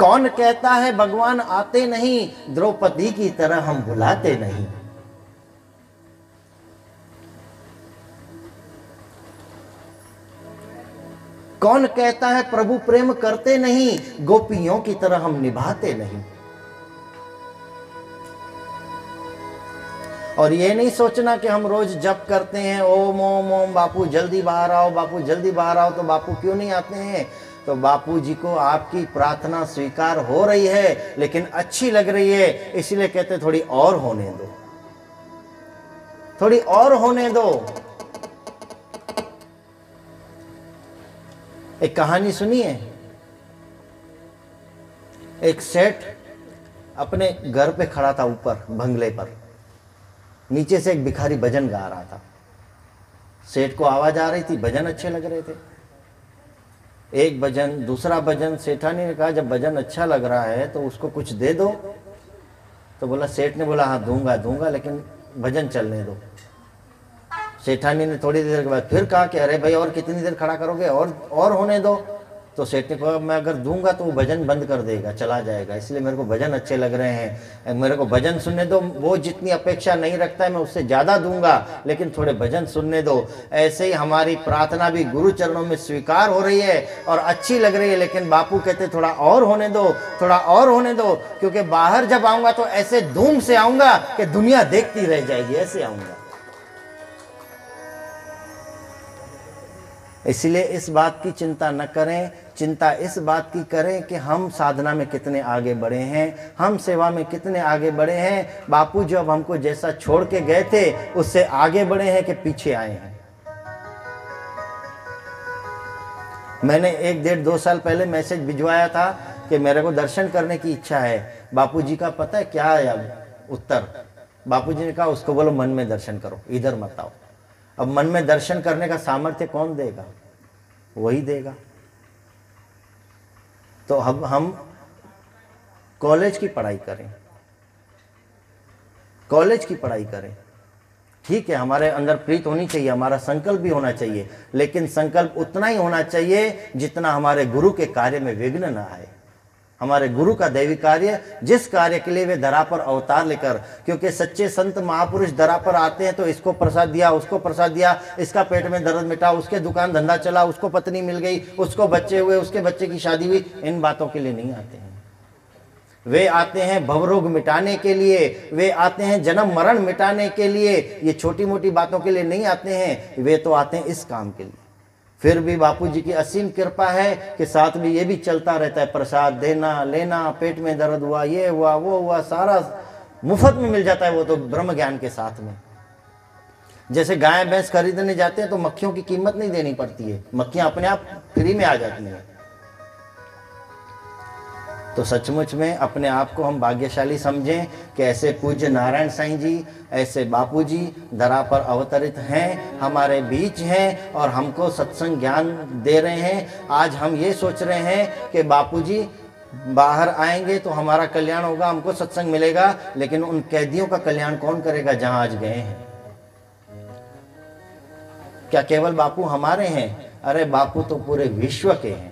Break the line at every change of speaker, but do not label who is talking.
कौन कहता है, भगवान आते नहीं, द्रौपदी की तरह हम बुलाते नहीं। कौन कहता है, प्रभु प्रेम करते नहीं, गोपियों की तरह हम निभाते नहीं। और ये नहीं सोचना कि हम रोज जप करते हैं, ओम ओम ओम, बापू जल्दी बाहर आओ, बापू जल्दी बाहर आओ तो बापू क्यों नहीं आते हैं? तो बापू जी को आपकी प्रार्थना स्वीकार हो रही है, लेकिन अच्छी लग रही है, इसलिए कहते थोड़ी और होने दो। थोड़ी और होने दो। एक कहानी सुनिए। एक सेठ अपने घर पे खड़ा था ऊपर, बंगले पर। नीचे से एक भिखारी भजन गा रहा था। सेठ को आवाज़ आ रही थी, भजन अच्छे लग रहे थे। एक भजन, दूसरा भजन, सेठानी ने कहा, जब भजन अच्छा लग रहा है तो उसको कुछ दे दो। तो बोला, सेठ ने बोला हाँ दूँगा दूँगा, लेकिन भजन चलने दो। सेठानी ने थोड़ी देर के बाद फिर कहा कि, अरे भाई, और कितनी देर खड़ा करोगे? और और होने दो। तो सेठ ने कहा, मैं अगर दूँगा तो वो भजन बंद कर देगा, चला जाएगा। इसलिए मेरे को भजन अच्छे लग रहे हैं। मेरे को भजन सुनने दो। वो जितनी अपेक्षा नहीं रखता है, मैं उससे ज़्यादा दूँगा, लेकिन थोड़े भजन सुनने दो। ऐसे ही हमारी प्रार्थना भी गुरु चरणों में स्वीकार हो रही है और अच्छी लग रही है, लेकिन बापू कहते, थोड़ा और होने दो, थोड़ा और होने दो। क्योंकि बाहर जब आऊँगा तो ऐसे धूम से आऊँगा कि दुनिया देखती रह जाएगी, ऐसे आऊँगा। इसलिए इस बात की चिंता न करें। चिंता इस बात की करें कि हम साधना में कितने आगे बढ़े हैं, हम सेवा में कितने आगे बढ़े हैं। बापू जो अब हमको जैसा छोड़ के गए थे, उससे आगे बढ़े हैं कि पीछे आए हैं? मैंने एक डेढ़ दो साल पहले मैसेज भिजवाया था कि मेरे को दर्शन करने की इच्छा है। बापू जी का पता है क्या है अब? उत्तर। बापू जी ने कहा, उसको बोलो, मन में दर्शन करो, इधर मत आओ। अब मन में दर्शन करने का सामर्थ्य कौन देगा? वही देगा। तो हम हम कॉलेज की पढ़ाई करें। कॉलेज की पढ़ाई करें। ठीक है, हमारे अंदर प्रीत होनी चाहिए, हमारा संकल्प भी होना चाहिए, लेकिन संकल्प उतना ही होना चाहिए जितना हमारे गुरु के कार्य में विघ्न ना आए। हमारे गुरु का दैवी कार्य, जिस कार्य के लिए वे धरा पर अवतार लेकर, क्योंकि सच्चे संत महापुरुष धरा पर आते हैं तो इसको प्रसाद दिया, उसको प्रसाद दिया, इसका पेट में दर्द मिटा, उसके दुकान धंधा चला, उसको पत्नी मिल गई, उसको बच्चे हुए, उसके बच्चे की शादी हुई, इन बातों के लिए नहीं आते हैं। वे आते हैं भवरोग मिटाने के लिए, वे आते हैं जन्म मरण मिटाने के लिए, ये छोटी मोटी बातों के लिए नहीं आते हैं, वे तो आते हैं इस काम के लिए। फिर भी बापू जी की असीम कृपा है कि साथ में ये भी चलता रहता है, प्रसाद देना, लेना, पेट में दर्द हुआ, ये हुआ, वो हुआ, सारा मुफ़्त में मिल जाता है वो तो ब्रह्म ज्ञान के साथ में। जैसे गाय, भैंस खरीदने जाते हैं तो मक्खियों की कीमत नहीं देनी पड़ती है, मक्खियाँ अपने आप फ्री में आ जाती हैं। तो सचमुच में अपने आप को हम भाग्यशाली समझें कि ऐसे पूज्य नारायण साईं जी, ऐसे बापू जी धरा पर अवतरित हैं, हमारे बीच हैं और हमको सत्संग ज्ञान दे रहे हैं। आज हम ये सोच रहे हैं कि बापू जी बाहर आएँगे तो हमारा कल्याण होगा, हमको सत्संग मिलेगा, लेकिन उन कैदियों का कल्याण कौन करेगा जहाँ आज गए हैं? क्या केवल बापू हमारे हैं? अरे बापू तो पूरे विश्व के हैं।